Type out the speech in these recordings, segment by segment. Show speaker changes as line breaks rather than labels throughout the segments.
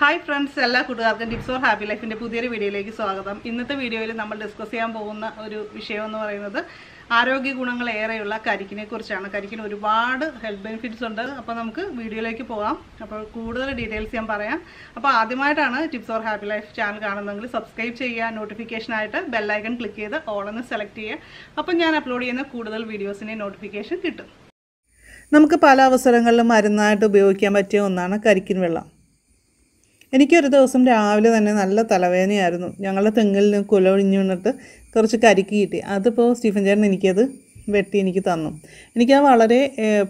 Hi friends എല്ലാ കൂട്ടുകാർക്കും tips four happy ലൈഫിന്റെ പുതിയൊരു വീഡിയോയിലേക്ക് സ്വാഗതം. ഇന്നത്തെ വീഡിയോയിൽ നമ്മൾ ഡിസ്കസ് ചെയ്യാൻ പോകുന്ന ഒരു വിഷയം എന്ന് പറയുന്നത് ആരോഗ്യ ഗുണങ്ങൾ ഏറെയുള്ള കരിക്കിനെ കുറിച്ചാണ്. കരിക്കിന് ഒരുപാട് ഹെൽത്ത് ബെനിഫിറ്റ്സ് ഉണ്ട്. അപ്പോൾ നമുക്ക് വീഡിയോയിലേക്ക് പോകാം. അപ്പോൾ കൂടുതൽ ഡീറ്റെയിൽസ് ഞാൻ പറയാം. അപ്പോൾ ആദ്യമായിട്ടാണ് tips or happy life channel കാണുന്നതെങ്കിൽ സബ്സ്ക്രൈബ് ചെയ്യുക നോട്ടിഫിക്കേഷനായിട്ട് ബെല്ലൈക്കൺ ക്ലിക്ക് ചെയ്ത് ഓളെന്ന് സെലക്ട് ചെയ്യുക. അപ്പോൾ ഞാൻ അപ്ലോഡ് ചെയ്യുന്ന കൂടുതൽ വീഡിയോസിന്റെ നോട്ടിഫിക്കേഷൻ കിട്ടും.
നമുക്ക് പല അവസരങ്ങളിലും മരുന്നായിട്ട് ഉപയോഗിക്കാൻ പറ്റിയ ഒന്നാണ് കരിക്കിൻ വെള്ളം. എനിക്കൊരു ദിവസം രാവിലെ തന്നെ നല്ല തലവേദനയായിരുന്നു. ഞങ്ങളുടെ തെങ്ങിൽ നിന്ന് കുല ഒഴിഞ്ഞു വന്നിട്ട് കുറച്ച് കരിക്ക് കിട്ടി. അതിപ്പോൾ സ്റ്റീഫൻ ചേട്ടൻ എനിക്കത് വെട്ടി എനിക്ക് തന്നു. എനിക്കത് വളരെ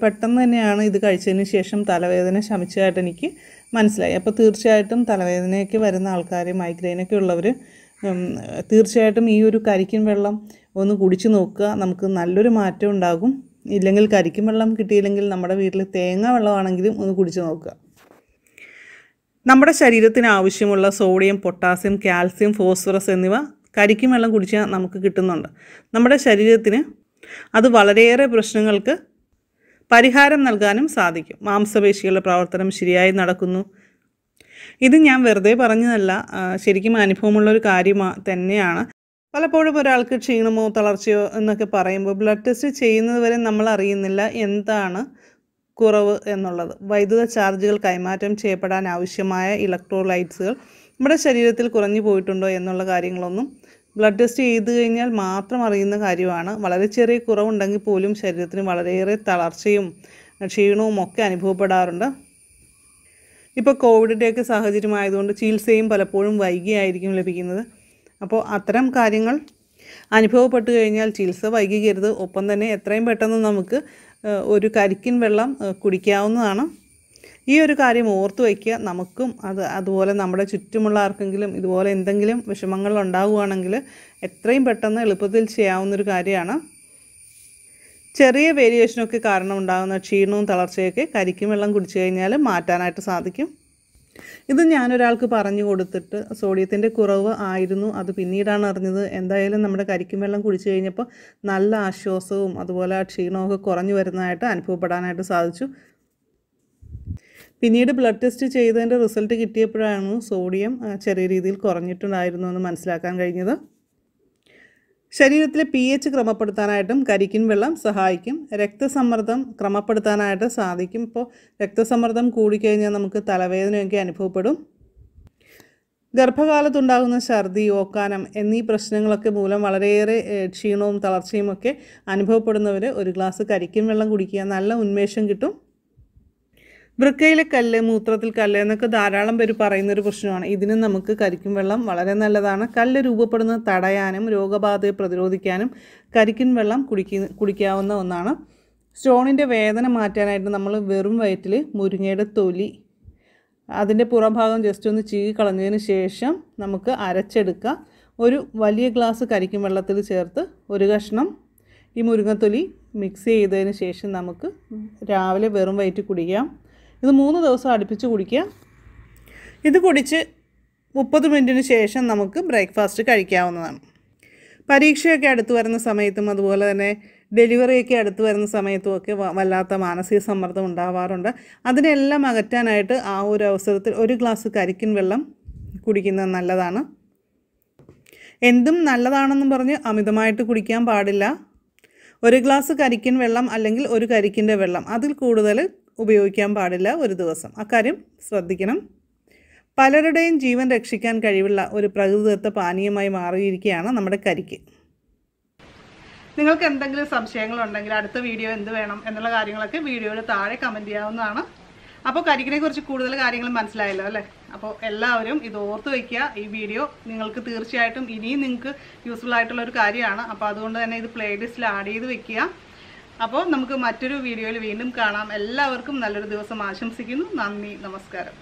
പെട്ടെന്ന് തന്നെയാണ് ഇത് കഴിച്ചതിന് ശേഷം തലവേദന ശമിച്ചതായിട്ട് എനിക്ക് മനസ്സിലായി. അപ്പോൾ തീർച്ചയായിട്ടും തലവേദനയൊക്കെ വരുന്ന ആൾക്കാർ മൈഗ്രെയിനൊക്കെ ഉള്ളവർ തീർച്ചയായിട്ടും ഈ ഒരു കരിക്കിൻ വെള്ളം ഒന്ന് കുടിച്ചു നോക്കുക. നമുക്ക് നല്ലൊരു മാറ്റം ഉണ്ടാകും. ഇല്ലെങ്കിൽ കരിക്കും വെള്ളം കിട്ടിയില്ലെങ്കിൽ നമ്മുടെ വീട്ടിൽ തേങ്ങ വെള്ളമാണെങ്കിലും ഒന്ന് കുടിച്ചു നോക്കുക. നമ്മുടെ ശരീരത്തിന് ആവശ്യമുള്ള സോഡിയം പൊട്ടാസ്യം കാൽസ്യം ഫോസ്ഫറസ് എന്നിവ കരിക്കും വെള്ളം കുടിച്ചാൽ നമുക്ക് കിട്ടുന്നുണ്ട്. നമ്മുടെ ശരീരത്തിന് അത് വളരെയേറെ പ്രശ്നങ്ങൾക്ക് പരിഹാരം നൽകാനും സാധിക്കും. മാംസപേശികളുടെ പ്രവർത്തനം ശരിയായി നടക്കുന്നു. ഇത് ഞാൻ വെറുതെ പറഞ്ഞതല്ല. ശരിക്കും അനുഭവമുള്ള ഒരു കാര്യം തന്നെയാണ്. പലപ്പോഴും ഒരാൾക്ക് ക്ഷീണമോ തളർച്ചയോ എന്നൊക്കെ പറയുമ്പോൾ ബ്ലഡ് ടെസ്റ്റ് ചെയ്യുന്നത് വരെ നമ്മൾ അറിയുന്നില്ല എന്താണ് കുറവ് എന്നുള്ളത്. വൈദ്യുത ചാർജുകൾ കൈമാറ്റം ചെയ്യപ്പെടാൻ ആവശ്യമായ ഇലക്ട്രോലൈറ്റ്സുകൾ നമ്മുടെ ശരീരത്തിൽ കുറഞ്ഞു പോയിട്ടുണ്ടോ എന്നുള്ള കാര്യങ്ങളൊന്നും ബ്ലഡ് ടെസ്റ്റ് ചെയ്ത് കഴിഞ്ഞാൽ മാത്രം അറിയുന്ന കാര്യമാണ്. വളരെ ചെറിയ കുറവുണ്ടെങ്കിൽ പോലും ശരീരത്തിന് വളരെയേറെ തളർച്ചയും ക്ഷീണവും ഒക്കെ അനുഭവപ്പെടാറുണ്ട്. ഇപ്പോൾ കോവിഡിന്റെയൊക്കെ സാഹചര്യമായതുകൊണ്ട് ചികിത്സയും പലപ്പോഴും വൈകിയായിരിക്കും ലഭിക്കുന്നത്. അപ്പോൾ അത്തരം കാര്യങ്ങൾ അനുഭവപ്പെട്ടു കഴിഞ്ഞാൽ ചികിത്സ വൈകിക്കരുത്. ഒപ്പം തന്നെ എത്രയും പെട്ടെന്ന് നമുക്ക് ഒരു കരിക്കിൻ വെള്ളം കുടിക്കാവുന്നതാണ്. ഈ ഒരു കാര്യം ഓർത്തു വയ്ക്കുക. നമുക്കും അത് അതുപോലെ നമ്മുടെ ചുറ്റുമുള്ള ആർക്കെങ്കിലും ഇതുപോലെ എന്തെങ്കിലും വിഷമങ്ങൾ ഉണ്ടാവുകയാണെങ്കിൽ എത്രയും പെട്ടെന്ന് എളുപ്പത്തിൽ ചെയ്യാവുന്നൊരു കാര്യമാണ്. ചെറിയ വേരിയേഷനൊക്കെ കാരണം ഉണ്ടാകുന്ന ക്ഷീണവും തളർച്ചയൊക്കെ കരിക്കും വെള്ളം കുടിച്ചു കഴിഞ്ഞാൽ മാറ്റാനായിട്ട് സാധിക്കും. ഇത് ഞാനൊരാൾക്ക് പറഞ്ഞു കൊടുത്തിട്ട് സോഡിയത്തിന്റെ കുറവ് ആയിരുന്നു. അത് പിന്നീടാണ് അറിഞ്ഞത്. എന്തായാലും നമ്മുടെ കരിക്കും വെള്ളം കുടിച്ചു കഴിഞ്ഞപ്പോൾ നല്ല ആശ്വാസവും അതുപോലെ ക്ഷീണമൊക്കെ കുറഞ്ഞു വരുന്നതായിട്ട് അനുഭവപ്പെടാനായിട്ട് സാധിച്ചു. പിന്നീട് ബ്ലഡ് ടെസ്റ്റ് ചെയ്തതിന്റെ റിസൾട്ട് കിട്ടിയപ്പോഴാണ് സോഡിയം ചെറിയ രീതിയിൽ കുറഞ്ഞിട്ടുണ്ടായിരുന്നു എന്ന് മനസ്സിലാക്കാൻ കഴിഞ്ഞത്. ശരീരത്തിലെ പി എച്ച് ക്രമപ്പെടുത്താനായിട്ടും കരിക്കിൻ വെള്ളം സഹായിക്കും. രക്തസമ്മർദ്ദം ക്രമപ്പെടുത്താനായിട്ട് സാധിക്കും. ഇപ്പോൾ രക്തസമ്മർദ്ദം കൂടിക്കഴിഞ്ഞാൽ നമുക്ക് തലവേദനയൊക്കെ അനുഭവപ്പെടും. ഗർഭകാലത്തുണ്ടാകുന്ന ഛർദി ഓക്കാനം എന്നീ പ്രശ്നങ്ങളൊക്കെ മൂലം വളരെയേറെ ക്ഷീണവും തളർച്ചയും ഒക്കെ അനുഭവപ്പെടുന്നവർ ഒരു ഗ്ലാസ് കരിക്കിൻ വെള്ളം കുടിക്കുക നല്ല ഉന്മേഷം കിട്ടും. വൃക്കയിലെ കല്ല് മൂത്രത്തിൽ കല്ല് എന്നൊക്കെ ധാരാളം പേര് പറയുന്നൊരു പ്രശ്നമാണ്. ഇതിന് നമുക്ക് കരിക്കും വെള്ളം വളരെ നല്ലതാണ്. കല്ല് രൂപപ്പെടുന്നത് തടയാനും രോഗബാധയെ പ്രതിരോധിക്കാനും കരിക്കിൻ വെള്ളം കുടിക്കുന്ന കുടിക്കാവുന്ന ഒന്നാണ്. സ്റ്റോണിന്റെ വേദന മാറ്റാനായിട്ട് നമ്മൾ വെറും വയറ്റിൽ മുരിങ്ങയുടെ തൊലി അതിന്റെ പുറംഭാഗം ജസ്റ്റ് ഒന്ന് ചീകി കളഞ്ഞതിന് ശേഷം നമുക്ക് അരച്ചെടുക്കുക ഒരു വലിയ ഗ്ലാസ് കരിക്കും വെള്ളത്തിൽ ചേർത്ത് ഒരു കഷ്ണം ഈ മുരിങ്ങത്തൊലി മിക്സ് ചെയ്തതിന് ശേഷം നമുക്ക് രാവിലെ വെറും വയറ്റിൽ കുടിക്കാം. ഇത് മൂന്ന് ദിവസം അടുപ്പിച്ച് കുടിക്കുക. ഇത് കുടിച്ച് മുപ്പത് മിനിറ്റിന് ശേഷം നമുക്ക് ബ്രേക്ക്ഫാസ്റ്റ് കഴിക്കാവുന്നതാണ്. പരീക്ഷയൊക്കെ അടുത്ത് വരുന്ന സമയത്തും അതുപോലെ തന്നെ ഡെലിവറിയൊക്കെ അടുത്ത് വരുന്ന സമയത്തും ഒക്കെ വല്ലാത്ത മാനസിക സമ്മർദ്ദം ഉണ്ടാവാറുണ്ട്. അതിനെല്ലാം അകറ്റാനായിട്ട് ആ ഒരു അവസരത്തിൽ ഒരു ഗ്ലാസ് കരിക്കിൻ വെള്ളം കുടിക്കുന്നത് നല്ലതാണ്. എന്തും നല്ലതാണെന്നും പറഞ്ഞ് അമിതമായിട്ട് കുടിക്കാൻ പാടില്ല. ഒരു ഗ്ലാസ് കരിക്കിൻ വെള്ളം അല്ലെങ്കിൽ ഒരു കരിക്കിന്റെ വെള്ളം. അതിൽ കൂടുതൽ ഉപയോഗിക്കാൻ പാടില്ല ഒരു ദിവസം. അക്കാര്യം ശ്രദ്ധിക്കണം. പലരുടെയും ജീവൻ രക്ഷിക്കാൻ കഴിവുള്ള ഒരു പ്രകൃതിദത്ത പാനീയമായി മാറിയിരിക്കുകയാണ് നമ്മുടെ കരിക്ക്.
നിങ്ങൾക്ക് എന്തെങ്കിലും സംശയങ്ങളുണ്ടെങ്കിൽ അടുത്ത വീഡിയോ എന്ത് വേണം എന്നുള്ള കാര്യങ്ങളൊക്കെ വീഡിയോയിൽ താഴെ കമന്റ് ചെയ്യാവുന്നതാണ്. അപ്പോൾ കരിക്കിനെ കുറിച്ച് കൂടുതൽ കാര്യങ്ങൾ മനസ്സിലായല്ലോ അല്ലേ? അപ്പോൾ എല്ലാവരും ഇത് ഓർത്ത് വയ്ക്കുക ഈ വീഡിയോ നിങ്ങൾക്ക് തീർച്ചയായിട്ടും ഇനിയും നിങ്ങൾക്ക് യൂസ്ഫുൾ ആയിട്ടുള്ള ഒരു കാര്യമാണ്. അപ്പോൾ അതുകൊണ്ട് തന്നെ ഇത് പ്ലേലിസ്റ്റിൽ ആഡ് ചെയ്ത് വെക്കുക. അപ്പോൾ നമുക്ക് മറ്റൊരു വീഡിയോയിൽ വീണ്ടും കാണാം. എല്ലാവർക്കും നല്ലൊരു ദിവസം ആശംസിക്കുന്നു. നന്ദി നമസ്കാരം.